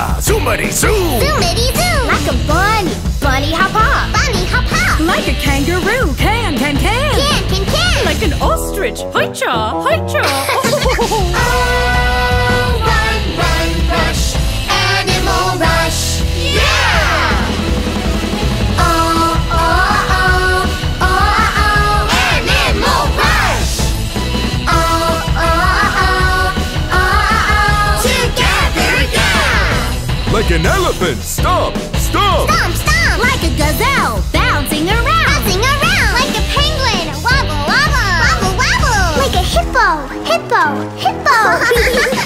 Like a cheetah, zoomity zoom. Zoomity zoom. Like a bunny, bunny hop hop. Bunny hop hop. Like a kangaroo, can, can, can. Can, can, can. Like an ostrich, hi-cha, hi-cha. Oh, Like an elephant, stomp, stomp. Stomp, stomp. Like a gazelle, bouncing around. Bouncing around. Like a penguin. Wobble, wobble. Wobble, wobble. Like a hippo. Hippo, hippo.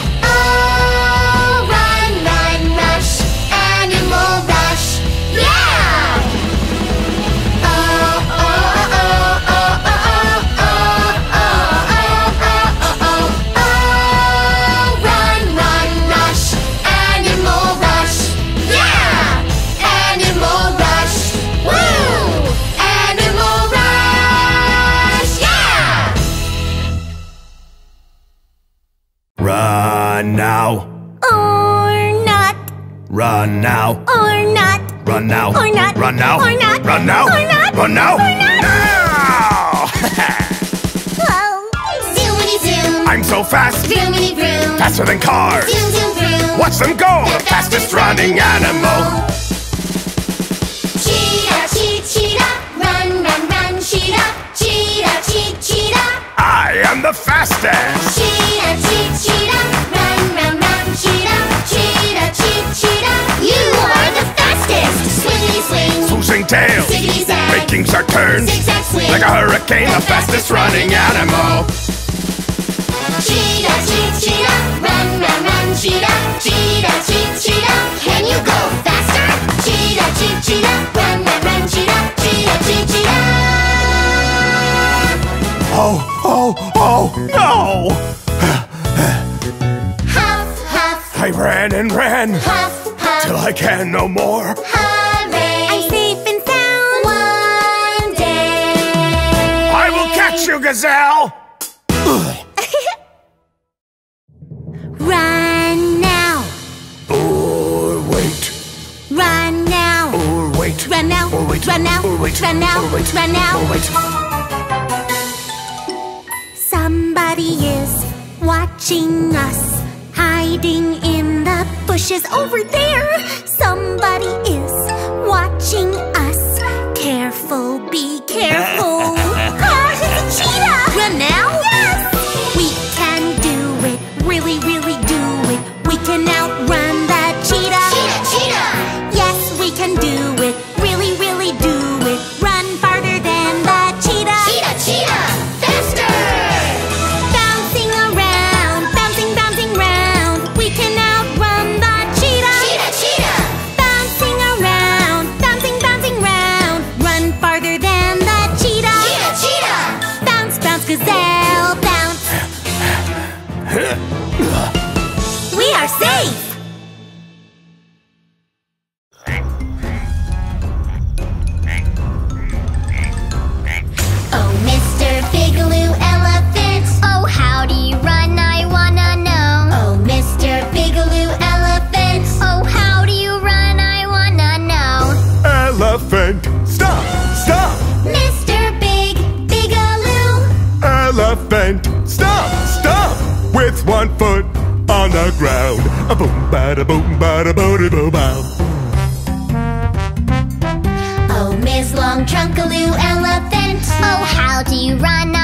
fast, Vroomity vroom. faster than cars. Zoom zoom vroom. Watch them go, the fastest running animal. Cheetah, chee, cheetah. Run, run, run, cheetah. Cheetah, chee, cheetah. I am the fastest. Cheetah, chee, cheetah. Run, run, run, cheetah. Cheetah, chee, cheetah. You are the fastest. Swingity swing. Swoosing tail, Ziggity zag. making shark turns. Zigzag swing. Like a hurricane, the fastest running animal. Can no more. Hooray. I'm safe and sound. One day. I will catch you, gazelle! Run now, Or wait, run now. or wait, Run now, or wait, run now, or wait, run now, or wait, run now. or wait. Somebody is watching us, hiding in the bushes over there. Somebody is watching us. Careful, be careful. Stop, stop! With one foot on the ground. A boom, boom. Oh, Miss Long Trunkaloo Elephant. Oh, how do you run?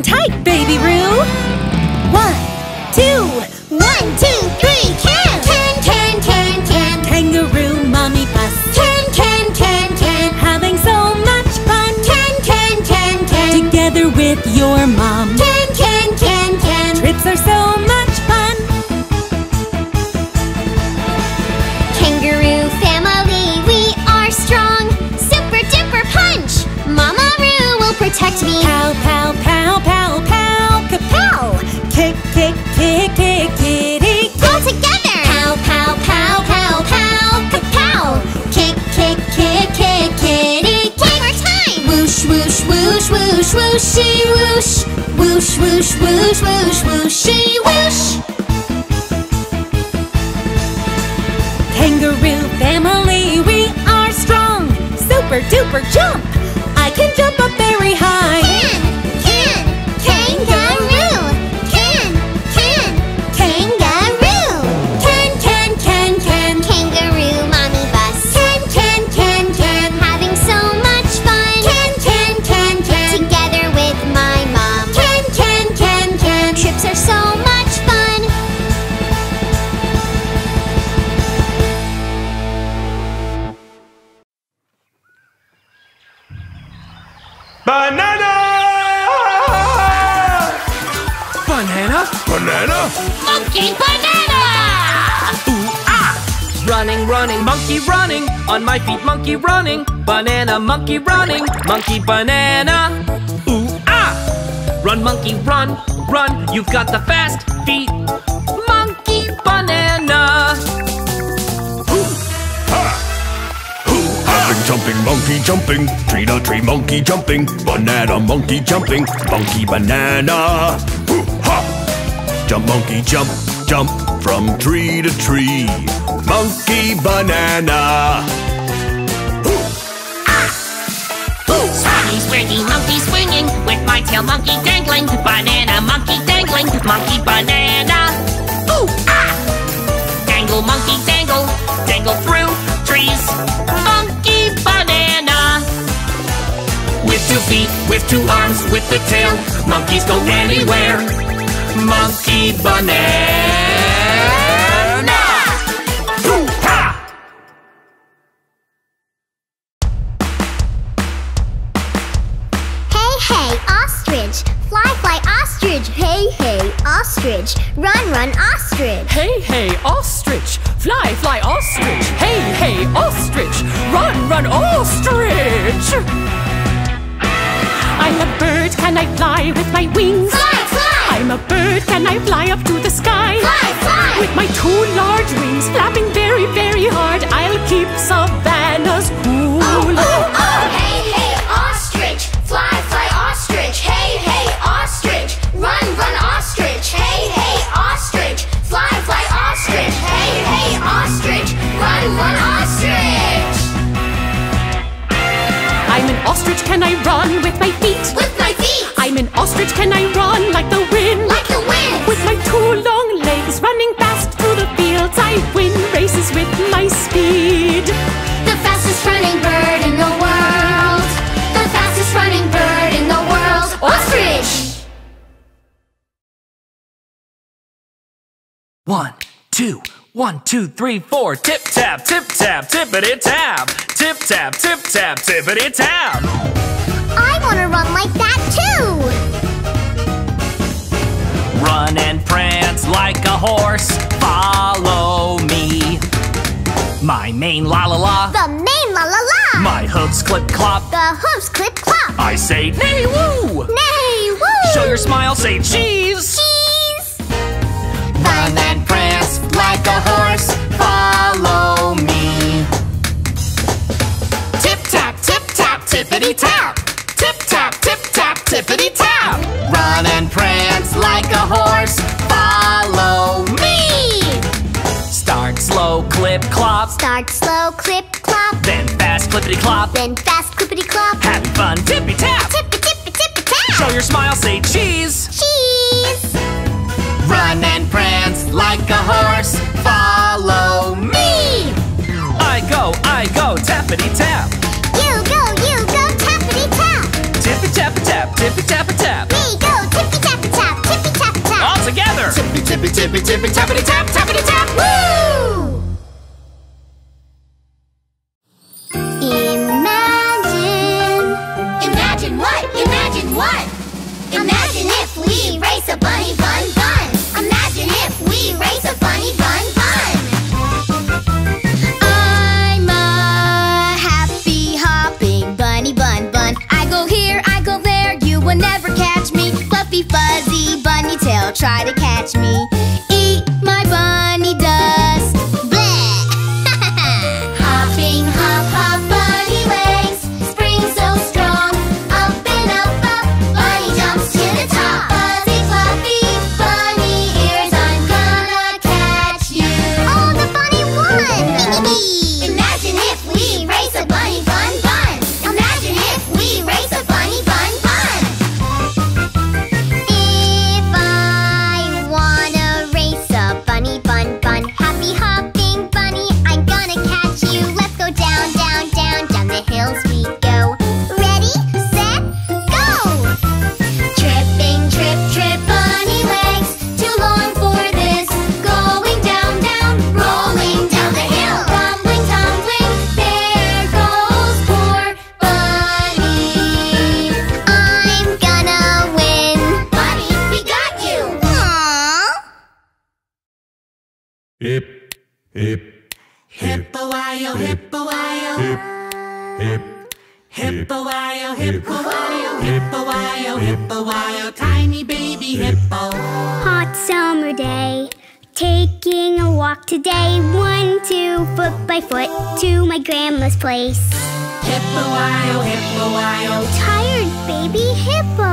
On tight, baby Roo! One, two, One, two, three, can. Can, can, can, can. kangaroo mommy bus. Can, can, can, can. Having so much fun Can, can, can, can. together with your mom. Can, can, can, can. Trips are so much fun. Kangaroo family, we are strong. Super duper punch. Mama Roo will protect me. Whoosh, whoosh, whoosh, whoosh, whooshy, whoosh. Kangaroo family, we are strong. Super duper jump! Banana! Banana? Banana? Monkey banana. Ooh, ah! Running, running, monkey running. On my feet, monkey running. Banana, monkey running. Monkey banana. Ooh, ah! Run, monkey, run, run. You've got the fast feet. Monkey banana. Jumping, monkey jumping, tree to tree, monkey jumping, banana, monkey jumping, monkey banana. Hoo, ha! Jump, monkey, jump, jump from tree to tree, monkey banana. Swingy, swingy, monkey swinging with my tail monkey dangling, banana monkey dangling, monkey banana. Ooh, ah! Dangle, monkey dangle, dangle through trees, two arms, with the tail. Monkeys go anywhere. Monkey banana. Ooh, ha! Hey, hey, ostrich. Fly, fly, ostrich. Hey, hey, ostrich. Run, run, ostrich. Hey, hey, ostrich! Fly, fly, ostrich! Hey, hey, ostrich! Run, run, ostrich! I'm a bird, can I fly with my wings? Fly, fly. I'm a bird, can I fly up to the sky? Fly, fly. With my two large wings flapping very, very hard, I'll keep savannas cool. Oh, oh, oh hey, hey, I'm an ostrich, can I run with my feet? With my feet. I'm an ostrich, can I run like the wind? Like the wind. With my two long legs running fast through the fields, I win races with my speed. The fastest running bird in the world. The fastest running bird in the world. Ostrich. One, two, one, two, three, four. Tip tap, tip tap, tippity tap. Tip tap, tip tap, tippity tap. I want to run like that too. Run and prance like a horse. Follow me. My mane la la la. The mane la la la. My hooves clip clop. The hooves clip clop. I say nay woo. Nay, woo. Show your smile, say cheese. cheese. Run and prance like a horse Follow me. Tip-tap, tip-tap, tippity-tap Tip-tap, tip-tap, tippity-tap Run and prance like a horse Follow me. Start slow, clip-clop Start slow, clip-clop Then fast, clippity-clop Then fast, clippity-clop Having fun, tippy-tap Tippy-tippy-tippy-tap Show your smile, say cheese. Cheese. Run and prance like a horse. tappity tap. You go, you go, tappity tap. Tippy tap tap, tippy tap tap. Me go, tippy tap tap, tippy tap tap. All together. Tippy tippy tippy tippy tappity tap tap. tail, try to catch me. hippo. Hot summer day, taking a walk today. One, two, foot by foot to my grandma's place. Hippo, I-O, hippo, I-O. Tired baby hippo.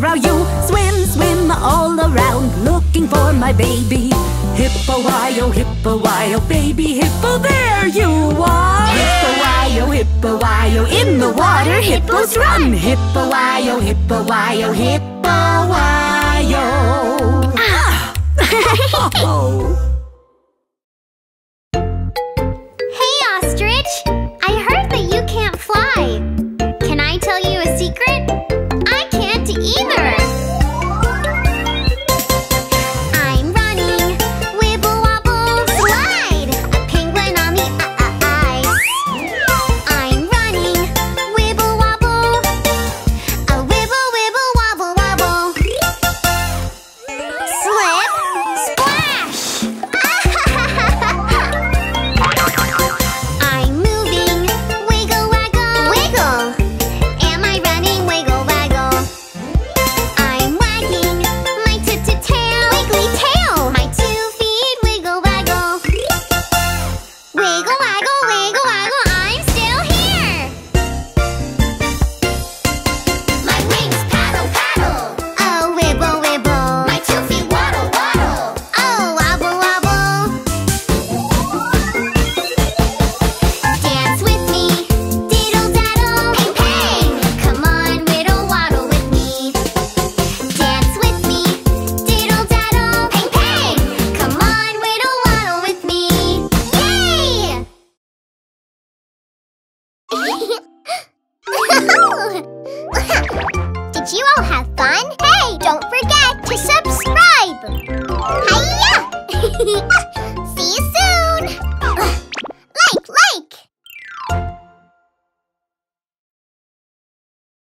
where are you? Swim, swim all around, looking for my baby. Hippo, why, oh, hippo, why, oh, baby hippo, there you are. Hippo, why, oh, hippo, why, oh, in the water hippos run. Hippo, why, oh, hippo, why, oh, hippo, why, oh. Ah!